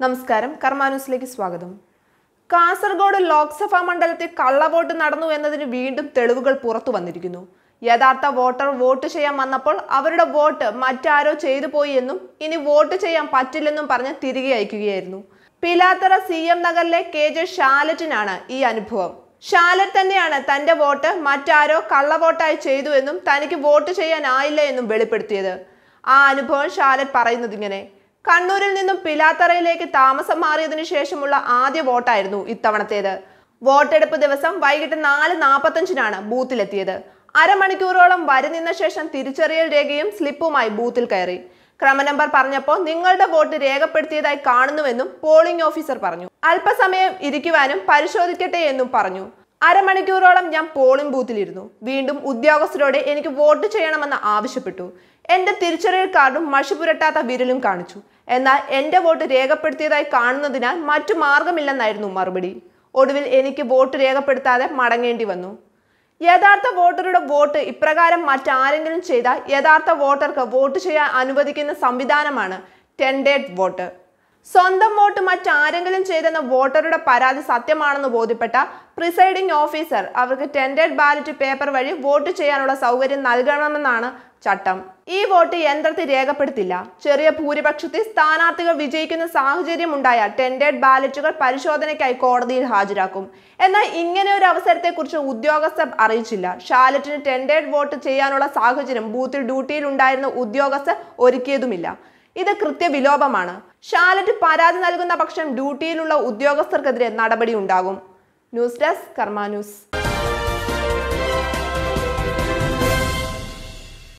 നമസ്കാരം കർമാനൂസിലേക്ക് സ്വാഗതം. കാസർഗോഡ് ലോക്സഭാ മണ്ഡലത്തിൽ കള്ളവോട്ട് നടന്നു എന്നതിന് വീണ്ടും തെളിവുകൾ പുറത്തു വന്നിരിക്കുന്നു. യഥാർത്ഥ വോട്ടർ വോട്ട് ചെയ്യാൻ വന്നപ്പോൾ അവരുടെ വോട്ട് മറ്റാരോ ചെയ്തു പോയി എന്നും ഇനി വോട്ട് ചെയ്യാൻ പറ്റില്ലെന്നും പറഞ്ഞ് തിരികെ അയക്കുകയായിരുന്നു. പിലാത്തറ സി എം നഗറിലെ കെ ജെ ഷാലറ്റിനാണ് ഈ അനുഭവം. ഷാലറ്റ് തന്നെയാണ് തന്റെ വോട്ട് മറ്റാരോ കള്ളവോട്ടായി ചെയ്തു എന്നും തനിക്ക് വോട്ട് ചെയ്യാനായില്ല എന്നും വെളിപ്പെടുത്തിയത്. ആ അനുഭവം ഷാലറ്റ് പറയുന്നത് ഇങ്ങനെ കണ്ണൂരിൽ നിന്നും പിലാത്തറയിലേക്ക് താമസം മാറിയതിനു ശേഷമുള്ള ആദ്യ വോട്ടായിരുന്നു ഇത്തവണത്തേത്. വോട്ടെടുപ്പ് ദിവസം വൈകിട്ട് നാല് നാൽപ്പത്തഞ്ചിനാണ് ബൂത്തിലെത്തിയത്. അരമണിക്കൂറോളം വരി നിന്ന ശേഷം തിരിച്ചറിയൽ രേഖയും സ്ലിപ്പുമായി ബൂത്തിൽ കയറി. ക്രമനമ്പർ പറഞ്ഞപ്പോൾ നിങ്ങളുടെ വോട്ട് രേഖപ്പെടുത്തിയതായി കാണുന്നുവെന്നും പോളിംഗ് ഓഫീസർ പറഞ്ഞു. അല്പസമയം ഇരിക്കുവാനും പരിശോധിക്കട്ടെ എന്നും പറഞ്ഞു. അരമണിക്കൂറോളം ഞാൻ പോളിംഗ് ബൂത്തിലിരുന്നു വീണ്ടും ഉദ്യോഗസ്ഥരോട് എനിക്ക് വോട്ട് ചെയ്യണമെന്ന് ആവശ്യപ്പെട്ടു. എന്റെ തിരിച്ചറിയൽ കാർഡും മഷി പുരട്ടാത്ത വിരലും കാണിച്ചു. എന്നാൽ എന്റെ വോട്ട് രേഖപ്പെടുത്തിയതായി കാണുന്നതിനാൽ മറ്റു മാർഗമില്ലെന്നായിരുന്നു മറുപടി. ഒടുവിൽ എനിക്ക് വോട്ട് രേഖപ്പെടുത്താതെ മടങ്ങേണ്ടി വന്നു. യഥാർത്ഥ വോട്ടറുടെ വോട്ട് ഇപ്രകാരം മറ്റാരെങ്കിലും ചെയ്താൽ യഥാർത്ഥ വോട്ടർക്ക് വോട്ട് ചെയ്യാൻ അനുവദിക്കുന്ന സംവിധാനമാണ് ടെൻഡേഡ് വോട്ട് സ്വന്തം വോട്ട് മറ്റാരെങ്കിലും ചെയ്തെന്ന വോട്ടറുടെ പരാതി സത്യമാണെന്ന് ബോധ്യപ്പെട്ട പ്രിസൈഡിംഗ് ഓഫീസർ അവർക്ക് ടെൻഡേഡ് ബാലറ്റ് പേപ്പർ വഴി വോട്ട് ചെയ്യാനുള്ള സൗകര്യം നൽകണമെന്നാണ് ചട്ടം. ഈ വോട്ട് യന്ത്രത്തിൽ രേഖപ്പെടുത്തില്ല. ചെറിയ ഭൂരിപക്ഷത്തിൽ സ്ഥാനാർത്ഥികൾ വിജയിക്കുന്ന സാഹചര്യം ഉണ്ടായ ടെൻഡേഡ് ബാലറ്റുകൾ പരിശോധനയ്ക്കായി കോടതിയിൽ ഹാജരാക്കും. എന്നാൽ ഇങ്ങനെ ഒരു അവസരത്തെക്കുറിച്ച് ഉദ്യോഗസ്ഥർ അറിയിച്ചില്ല. ഷാലറ്റിന് ടെൻഡേഡ് വോട്ട് ചെയ്യാനുള്ള സാഹചര്യം ബൂത്തിൽ ഡ്യൂട്ടിയിൽ ഉണ്ടായിരുന്ന ഉദ്യോഗസ്ഥർ ഒരുക്കിയതുമില്ല. ഇത് കൃത്യവിലോപമാണ്. ഷാലറ്റ് പരാതി നൽകുന്ന പക്ഷം ഡ്യൂട്ടിയിലുള്ള ഉദ്യോഗസ്ഥർക്കെതിരെ നടപടി ഉണ്ടാകും ന്യൂസ് ഡെസ്ക് കർമാ ന്യൂസ്.